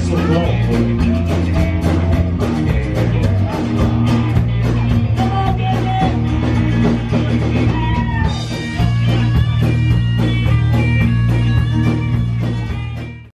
this alone.